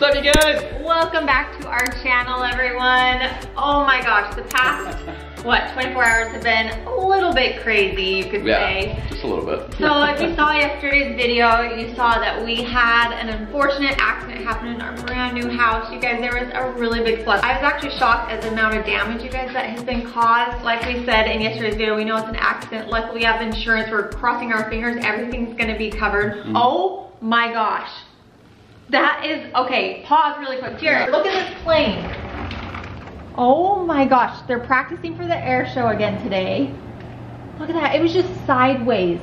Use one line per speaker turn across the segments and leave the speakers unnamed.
What's up, you guys?
Welcome back to our channel, everyone. Oh my gosh, the past, what, 24 hours have been a little bit crazy, you could
Yeah,
say.
just a little bit.
So if you saw yesterday's video, you saw that we had an unfortunate accident happen in our brand new house. You guys, there was a really big flood. I was actually shocked at the amount of damage, you guys, that has been caused. Like we said in yesterday's video, we know it's an accident. Luckily we have insurance. We're crossing our fingers. Everything's gonna be covered.
Mm.
Oh my gosh. That is, okay, pause really quick. Jared, look at this plane. Oh my gosh, they're practicing for the air show again today. Look at that, it was just sideways.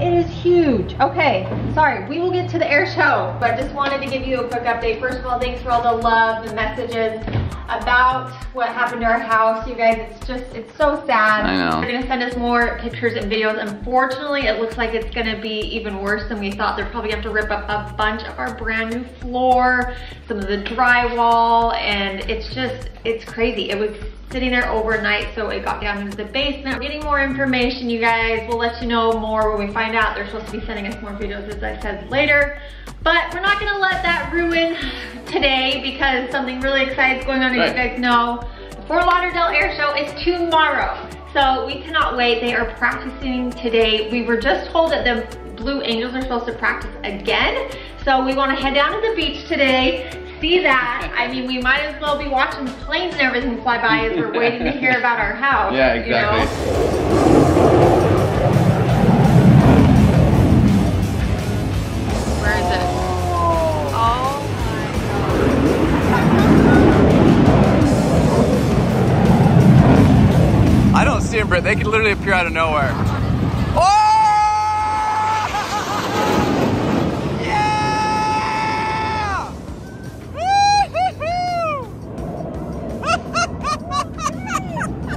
It is huge. Okay, sorry, we will get to the air show, but I just wanted to give you a quick update. First of all, thanks for all the love, the messages about what happened to our house. You guys, it's just, it's so sad.
I know.
They're gonna send us more pictures and videos. Unfortunately, it looks like it's gonna be even worse than we thought. They're probably gonna have to rip up a bunch of our brand new floor, some of the drywall, and it's just, it's crazy. It was sitting there overnight, so it got down into the basement. We're getting more information, you guys. We'll let you know more when we find out. They're supposed to be sending us more videos, as I said, later. But we're not gonna let that ruin today because something really exciting is going on, as
Right.
you guys know. The Fort Lauderdale Air Show is tomorrow. So we cannot wait. They are practicing today. We were just told that the Blue Angels are supposed to practice again. So we wanna head down to the beach today, see that. I mean, we might as well be watching planes and everything fly by as we're waiting to hear about our house.
Yeah,
you know?
exactly.
Where is it? Oh my god.
I don't see them, Britt. They could literally appear out of nowhere.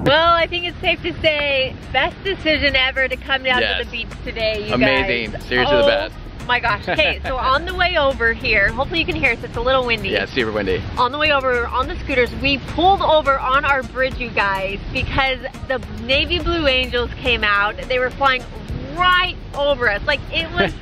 Well, I think it's safe to say best decision ever to come down
Yes.
to the beach today, you
Amazing.
guys.
Seriously the
Oh
best.
My gosh. Okay, so on the way over here, hopefully you can hear us. It's a little windy.
Yeah, super windy.
On the way over on the scooters, we pulled over on our bridge, you guys, because the Navy Blue Angels came out. They were flying right over us. Like it was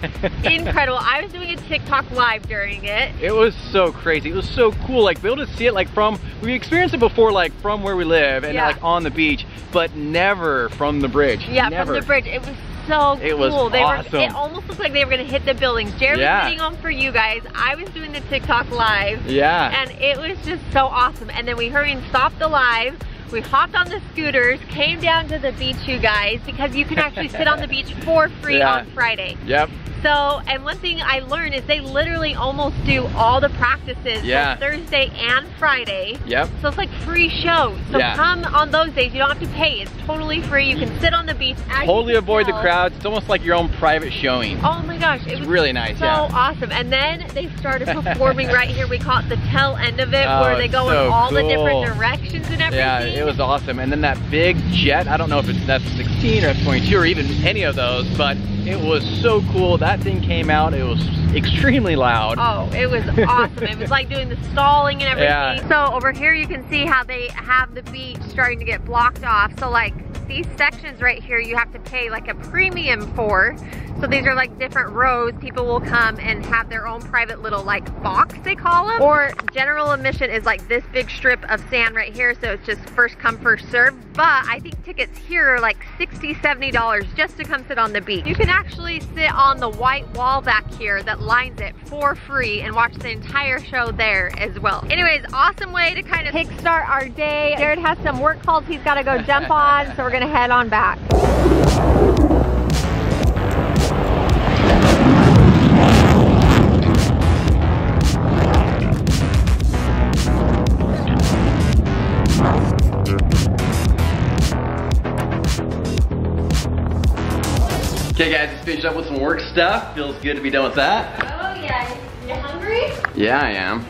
incredible. I was doing a TikTok live during it.
It was so crazy. It was so cool. Like be able to see it like from we experienced it before like from where we live and
Yeah.
like on the beach, but never from the bridge.
Yeah,
never.
from the bridge. It was so
It was
cool. they
awesome.
were it almost looked like they were gonna hit the buildings. Jared
Yeah.
was hitting on for you guys. I was doing the TikTok live.
Yeah.
And it was just so awesome. And then we hurried and stopped the live. We hopped on the scooters, came down to the beach, you guys, because you can actually sit on the beach for free
Yeah.
on Friday.
Yep.
So, and one thing I learned is they literally almost do all the practices
Yeah.
Thursday and Friday.
Yep.
So it's like free shows. So
Yeah.
come on those days. You don't have to pay. It's totally free. You can sit on the beach.
Totally avoid the crowds. It's almost like your own private showing.
Oh my gosh, it
It's
was
really nice,
so
yeah.
awesome. And then they started performing right here. We call it the tail end of it,
Oh,
where they go
so
in all the different directions and everything.
Yeah, it was awesome. And then that big jet, I don't know if it's F-16 or F-22 or even any of those, but it was so cool. That thing came out, it was extremely loud.
Oh, it was awesome. it was like doing the stalling and everything.
Yeah.
So over here you can see how they have the beach starting to get blocked off. So like these sections right here you have to pay like a premium for. So these are like different rows. People will come and have their own private little like box they call them. Or general admission is like this big strip of sand right here. So it's just first come first serve. But I think tickets here are like 60 $70 just to come sit on the beach. You can actually sit on the white wall back here that lines it for free and watch the entire show there as well. Anyways, awesome way to kind of kickstart our day. Jared has some work calls he's got to go jump on, so we're gonna head on back.
Okay guys, just finished up with some work stuff. Feels good to be done with that.
Oh yeah, you hungry?
Yeah, I am.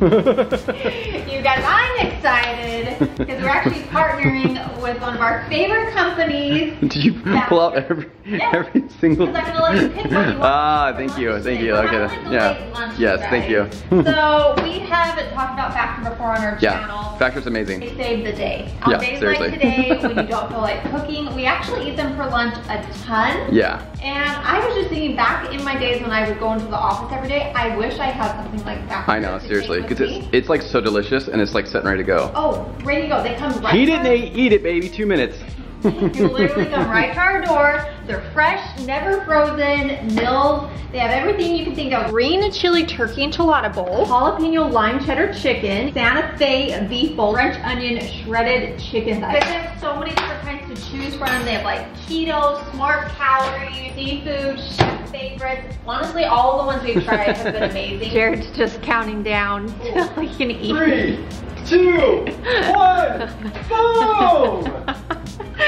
You guys, I'm excited because we're actually partnering with one of our favorite companies.
Did you pull out every every single?
Because I'm gonna let you pick what you
Ah, thank you, thank
today.
you.
We're
Okay,
having a late
yeah,
lunch,
yes, thank you.
so we have talked about Factor before on our
Yeah,
channel.
Factor's amazing.
They save the day. On
Yeah,
days
seriously.
like today, when you don't feel like cooking, we actually eat them for lunch a ton.
Yeah,
And I was just thinking back in my days when I would go into the office every day, I wish I had something like that.
I know, seriously,
with
it's it's like so delicious and it's like setting ready to go.
Oh, ready to go. They come right
Heat
to
it,
our-
Nate. Eat it, baby. Two minutes.
You literally come right to our door. They're fresh, never frozen, milled. They have everything you can think of. Green chili turkey enchilada bowl, jalapeno lime cheddar chicken, Santa Fe beef bowl, French onion shredded chicken thighs. They have so many different kinds to choose from. They have like keto, smart calories, seafood, chef favorites. Honestly, all the ones we've tried have been amazing. Jared's just counting down till he can eat.
Three, two, one, boom!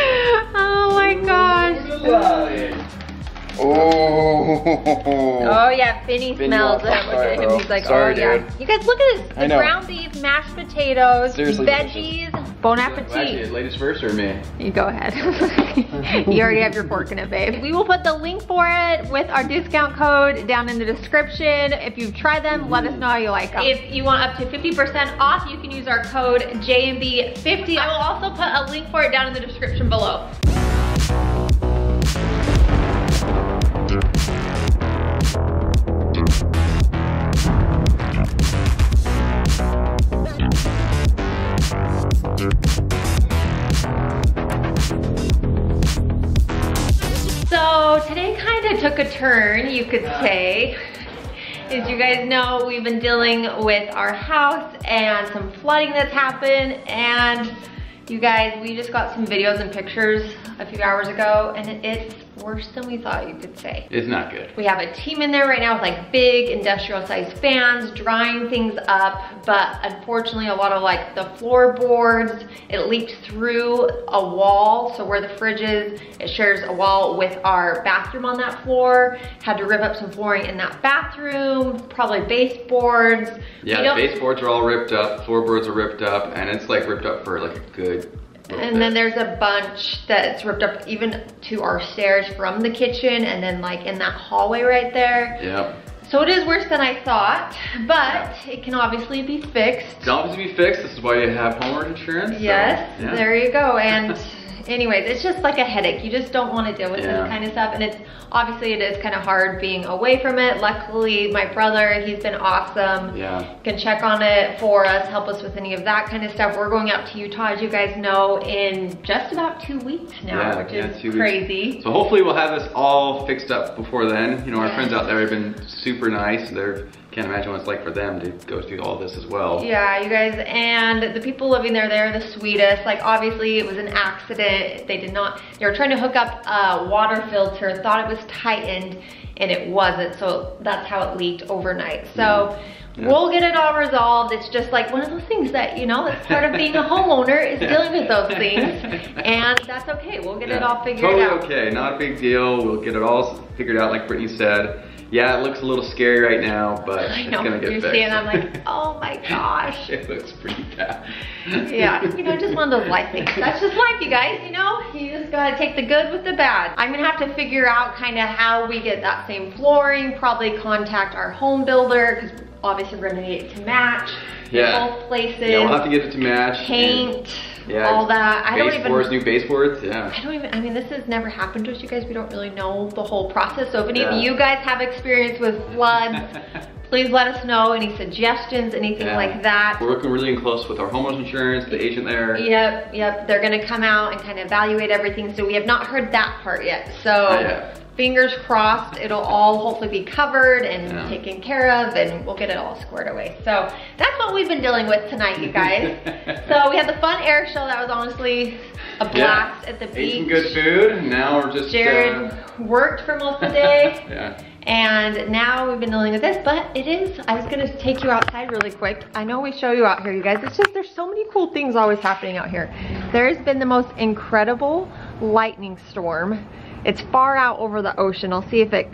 oh my gosh.
Oh.
Oh yeah, Finny
Finny
smells it.
some.
Look
Sorry,
at him. He's like,
Sorry,
oh yeah.
dude.
You guys, look at this.
I know.
Ground beef, mashed potatoes,
Seriously
veggies. Bon
Actually,
appetit.
ladies first or me?
You go ahead. you already have your fork in it, babe. We will put the link for it with our discount code down in the description. If you've tried them, let us know how you like them. If you want up to 50% off, you can use our code JandB50. I will also put a link for it down in the description below. Turn, you could say. As you guys know, we've been dealing with our house and some flooding that's happened. And you guys, we just got some videos and pictures a few hours ago and it's worse than we thought you could say.
It's not good.
We have a team in there right now with like big industrial sized fans drying things up, but unfortunately a lot of like the floorboards, it leaked through a wall. So where the fridge is, it shares a wall with our bathroom on that floor. Had to rip up some flooring in that bathroom, probably baseboards.
Yeah, the baseboards are all ripped up, floorboards are ripped up, and it's like ripped up for like a good little
And then there's a bunch that's ripped up even to our stairs from the kitchen and then like in that hallway right there.
Yep.
So it is worse than I thought, but it can obviously be fixed.
It's obviously be fixed. This is why you have homeowner insurance. so,
Yes,
yeah.
there you go. And anyways, it's just like a headache. You just don't want to deal with
Yeah.
this kind of stuff. And it's obviously it is kind of hard being away from it. Luckily, my brother, he's been awesome.
Yeah.
Can check on it for us, help us with any of that kind of stuff. We're going out to Utah, as you guys know, in just about two weeks now,
Yeah,
which
yeah,
is
two weeks.
crazy.
So hopefully we'll have this all fixed up before then. You know, our friends out there have been super nice. They're can't imagine what it's like for them to go through all this as well.
Yeah, you guys, and the people living there, they're the sweetest. Like, obviously, it was an accident. They did not, they were trying to hook up a water filter, thought it was tightened, and it wasn't. So that's how it leaked overnight. So mm-hmm.
Yeah.
we'll get it all resolved. It's just like one of those things that, you know, that's part of being a homeowner is dealing with those things. And that's okay. We'll get it all figured
totally
out.
okay, not a big deal. We'll get it all figured out like Brittany said. Yeah, it looks a little scary right now, but
I
it's gonna get
You're
fixed.
seeing, I'm like, oh my gosh.
it looks pretty bad.
Yeah, you know, just one of those life things. That's just life, you guys, you know? You just gotta take the good with the bad. I'm gonna have to figure out kind of how we get that same flooring, probably contact our home builder, because obviously we're gonna need it to match
Yeah.
both places.
Yeah, we'll have to get it to match.
Paint,
Yeah,
all that. I don't
baseboards,
even...
new baseboards, yeah.
I don't even, I mean, this has never happened to us, you guys. We don't really know the whole process. So if any
Yeah.
of you guys have experience with floods, please let us know. Any suggestions, anything
Yeah.
like that.
We're working really close with our homeowners insurance, the agent there.
Yep, yep. They're gonna come out and kind of evaluate everything. So we have not heard that part yet. So. Fingers crossed, it'll all hopefully be covered and
Yeah.
taken care of, and we'll get it all squared away. So that's what we've been dealing with tonight, you guys. so we had the fun air show. That was honestly a blast at the
Ate some
beach.
good food. Now we're just
Jared
uh,
worked for most of the day.
yeah.
And now we've been dealing with this, but it is, I was gonna take you outside really quick. I know we show you out here, you guys. It's just, there's so many cool things always happening out here. There's been the most incredible lightning storm. It's far out over the ocean. I'll see if it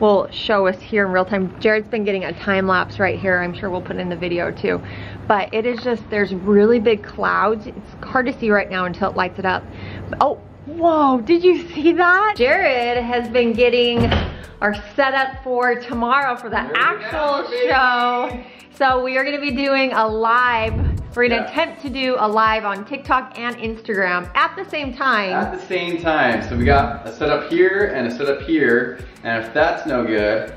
will show us here in real time. Jared's been getting a time lapse right here. I'm sure we'll put in the video too. But it is just, there's really big clouds. It's hard to see right now until it lights it up. Oh, whoa, did you see that? Jared has been getting our setup for tomorrow for the actual show. So we are gonna be doing a live we're gonna yeah. attempt to do a live on TikTok and Instagram at the same time.
At the same time. So we got a setup here and a setup here. And if that's no good,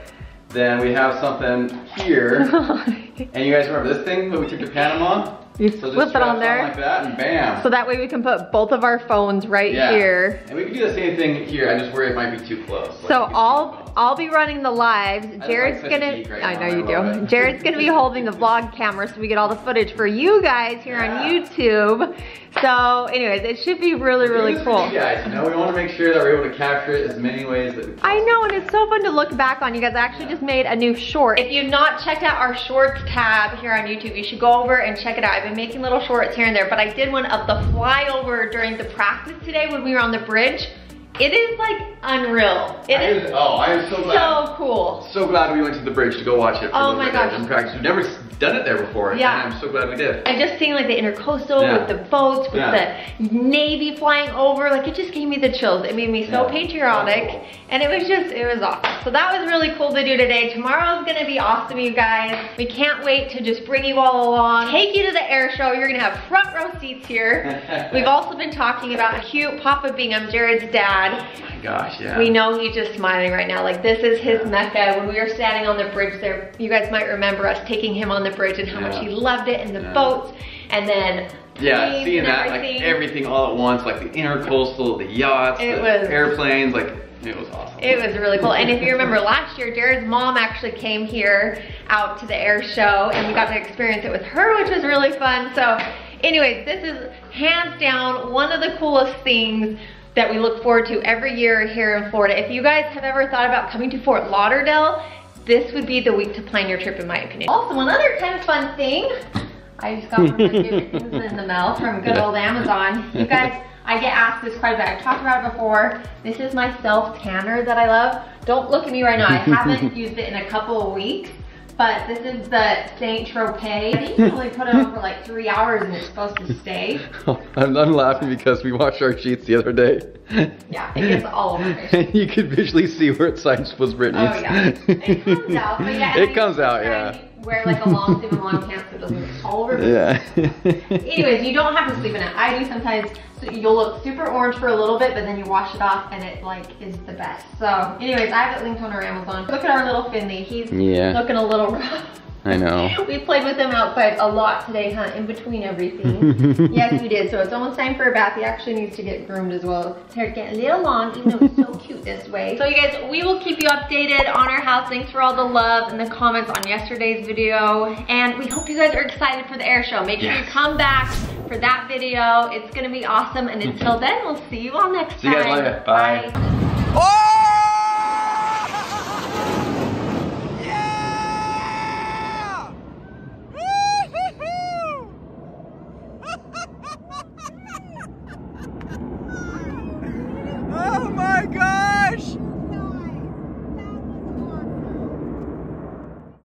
then we have something here. and you guys remember this thing that we took to Panama?
You so flip it on there.
like that and bam.
So that way we can put both of our phones right yeah. here.
And we can do the same thing here. I just worry it might be too close.
Like so I'll I'll be running the lives. Jared's like gonna right I know you I do. Jared's gonna be holding the vlog camera so we get all the footage for you guys here yeah. on YouTube. So anyways, it should be really, really cool.
You guys, you know, we want to make sure that we're able to capture it as many ways that we can.
I know, and it's so fun to look back on. You guys I actually just made a new short. If you've not checked out our shorts tab here on YouTube, you should go over and check it out. I've been making little shorts here and there, but I did one of the flyover during the practice today when we were on the bridge. It is like unreal. It
I is, Oh, I am so glad.
So cool.
So glad we went to the bridge to go watch it.
oh my gosh.
In practice. We've never done it there before. Yeah. I'm so glad we did.
And just seeing like the intercoastal yeah. with the boats, with yeah. the Navy flying over, like it just gave me the chills. It made me so yeah. patriotic. So cool. And it was just, it was awesome. So that was really cool to do today. Tomorrow is gonna be awesome, you guys. We can't wait to just bring you all along, take you to the air show. You're gonna have front row seats here. We've also been talking about a cute Papa Bingham, Jared's dad.
Oh my gosh, yeah.
We know he's just smiling right now. Like this is his mecca. When we were standing on the bridge there, you guys might remember us taking him on the bridge and how yeah. much he loved it and the yeah. boats. And then
yeah, seeing that, everything. like everything all at once, like the intercoastal, the yachts, it the was, airplanes, like it was awesome.
It was really cool. And if you remember last year, Jared's mom actually came here out to the air show and we got to experience it with her, which was really fun. So anyways, this is hands down one of the coolest things that we look forward to every year here in Florida. If you guys have ever thought about coming to Fort Lauderdale, this would be the week to plan your trip in my opinion. Also, another kind of fun thing, I just got one of my favorite things in the mail from good old Amazon. You guys, I get asked this quite a bit. I've talked about it before. This is my self tanner that I love. Don't look at me right now. I haven't used it in a couple of weeks. But this is the Saint Tropez. I think you only put it on for like three hours and it's supposed to stay.
I'm, I'm laughing because we washed our sheets the other day.
Yeah, it gets all over
And you could visually see where it signs was Brittany's.
Oh yeah, it comes out. But yeah,
it comes out, yeah
wear like a long sleeve and long pants so it doesn't fall over. Yeah. Anyways, you don't have to sleep in it. I do sometimes. So you'll look super orange for a little bit, but then you wash it off and it like is the best. So anyways, I have it linked on our Amazon. Look at our little Finley. He's yeah. looking a little rough.
I know.
we played with him outside a lot today, huh? In between everything. yes, we did. So it's almost time for a bath. He actually needs to get groomed as well. His hair getting a little long, even though it's so cute this way. So you guys, we will keep you updated on our house. Thanks for all the love and the comments on yesterday's video. And we hope you guys are excited for the air show. Make sure you come back for that video. It's gonna be awesome. And until then, we'll see you all next
see time. See you guys later. Bye.
Bye. Oh!